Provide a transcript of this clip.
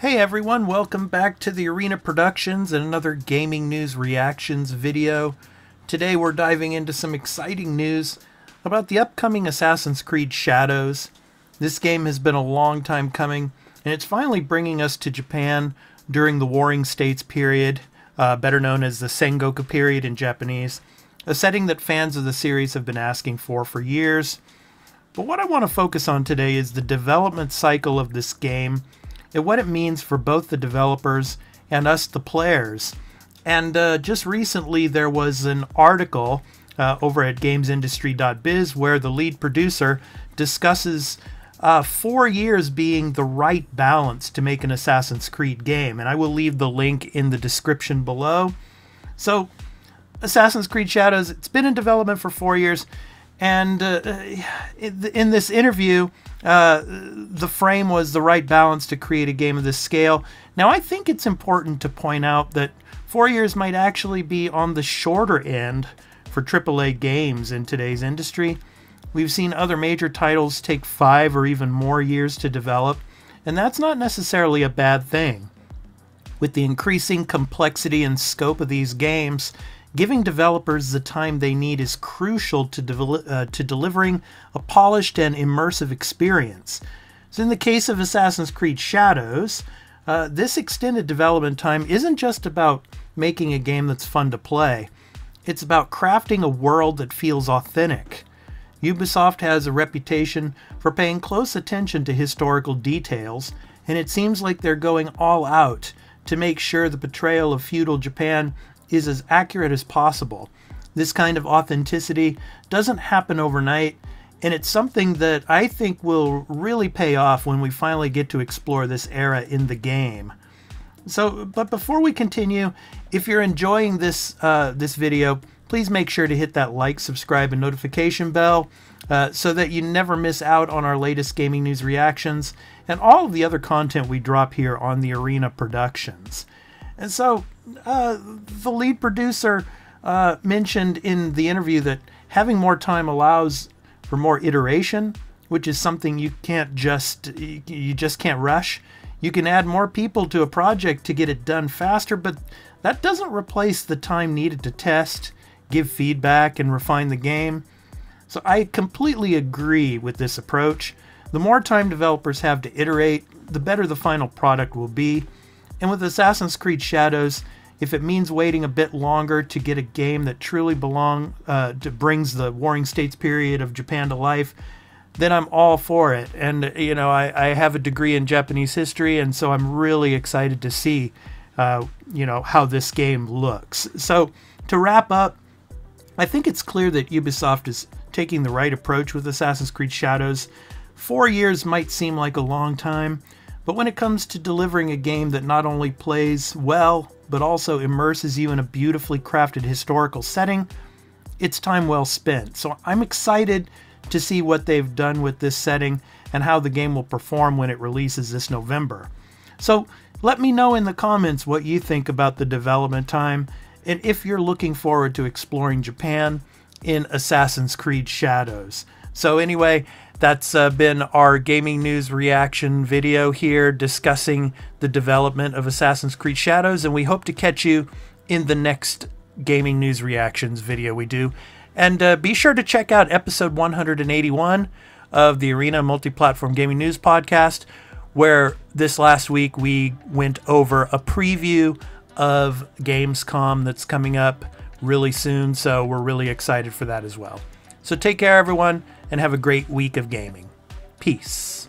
Hey everyone, welcome back to the Arena Productions and another gaming news reactions video. Today we're diving into some exciting news about the upcoming Assassin's Creed Shadows. This game has been a long time coming and it's finally bringing us to Japan during the Warring States period, uh, better known as the Sengoku period in Japanese, a setting that fans of the series have been asking for for years. But what I want to focus on today is the development cycle of this game and what it means for both the developers and us, the players. And uh, just recently, there was an article uh, over at gamesindustry.biz where the lead producer discusses uh, four years being the right balance to make an Assassin's Creed game. And I will leave the link in the description below. So, Assassin's Creed Shadows, it's been in development for four years. And uh, in this interview, uh, the frame was the right balance to create a game of this scale. Now, I think it's important to point out that four years might actually be on the shorter end for AAA games in today's industry. We've seen other major titles take five or even more years to develop, and that's not necessarily a bad thing. With the increasing complexity and scope of these games, Giving developers the time they need is crucial to, de- uh, to delivering a polished and immersive experience. So, in the case of Assassin's Creed Shadows, uh, this extended development time isn't just about making a game that's fun to play, it's about crafting a world that feels authentic. Ubisoft has a reputation for paying close attention to historical details, and it seems like they're going all out to make sure the portrayal of feudal Japan is as accurate as possible. This kind of authenticity doesn't happen overnight, and it's something that I think will really pay off when we finally get to explore this era in the game. So, but before we continue, if you're enjoying this uh, this video, please make sure to hit that like, subscribe, and notification bell uh, so that you never miss out on our latest gaming news reactions and all of the other content we drop here on the Arena Productions. And so uh, the lead producer uh, mentioned in the interview that having more time allows for more iteration, which is something you can't just you just can't rush. You can add more people to a project to get it done faster, but that doesn't replace the time needed to test, give feedback, and refine the game. So I completely agree with this approach. The more time developers have to iterate, the better the final product will be. And with Assassin's Creed Shadows, if it means waiting a bit longer to get a game that truly belong uh, to brings the Warring States period of Japan to life, then I'm all for it. And you know, I, I have a degree in Japanese history, and so I'm really excited to see, uh, you know, how this game looks. So to wrap up, I think it's clear that Ubisoft is taking the right approach with Assassin's Creed Shadows. Four years might seem like a long time, but when it comes to delivering a game that not only plays well, but also immerses you in a beautifully crafted historical setting, it's time well spent. So I'm excited to see what they've done with this setting and how the game will perform when it releases this November. So let me know in the comments what you think about the development time and if you're looking forward to exploring Japan in Assassin's Creed Shadows. So, anyway, that's uh, been our gaming news reaction video here discussing the development of Assassin's Creed Shadows, and we hope to catch you in the next gaming news reactions video we do. And uh, be sure to check out episode 181 of the Arena Multi Platform Gaming News Podcast, where this last week we went over a preview of Gamescom that's coming up really soon. So we're really excited for that as well. So take care, everyone and have a great week of gaming. Peace.